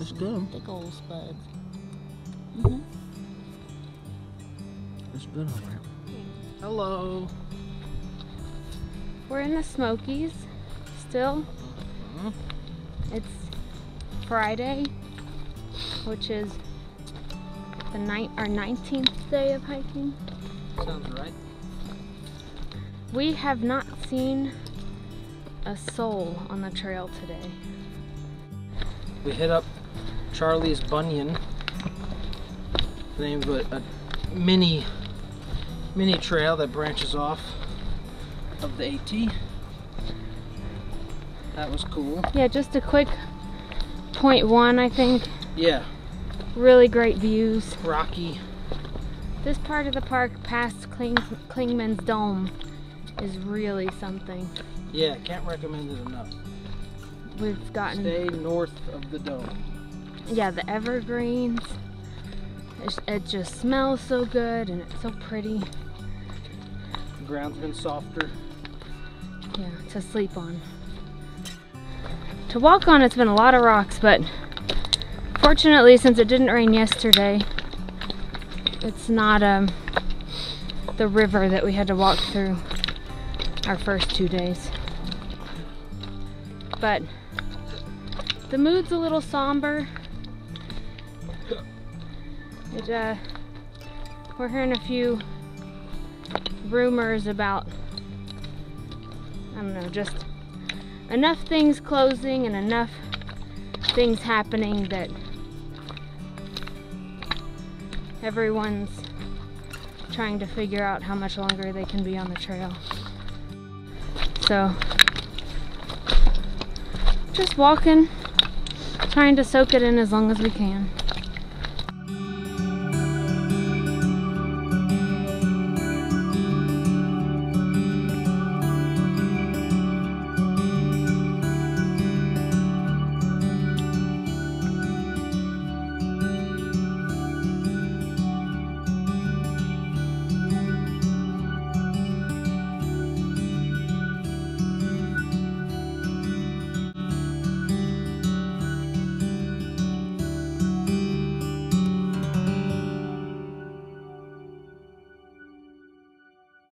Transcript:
It's good. Thick old spuds. hmm It's good all right. Hello. We're in the Smokies still. Mhm. It's Friday, which is the night our 19th day of hiking. Sounds right. We have not seen a soul on the trail today. We hit up Charlie's Bunion. The name of a, a mini mini trail that branches off of the AT. That was cool. Yeah, just a quick point one, I think. Yeah, Really great views. rocky. This part of the park past Kling, Clingmans Dome is really something. Yeah, can't recommend it enough. We've gotten Stay north of the dome. Yeah, the evergreens. It, it just smells so good and it's so pretty. The ground's been softer. Yeah, to sleep on. To walk on, it's been a lot of rocks, but fortunately, since it didn't rain yesterday, it's not um, the river that we had to walk through our first two days. But the mood's a little somber. It, uh, we're hearing a few rumors about I don't know, just enough things closing and enough things happening that everyone's trying to figure out how much longer they can be on the trail. So, just walking, trying to soak it in as long as we can.